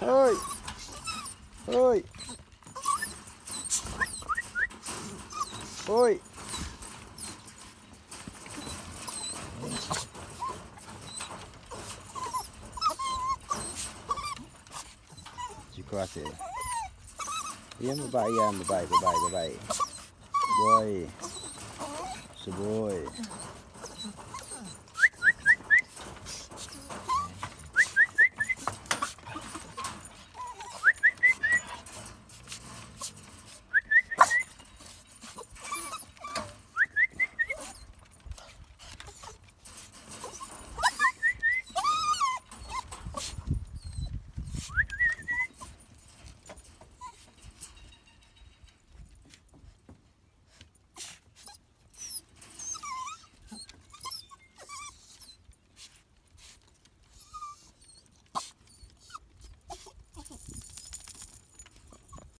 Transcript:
Hoy! Yeah, Hoy! Si yeah, Yan, babae yan. Babae, babae, babae. Boy. Suboy.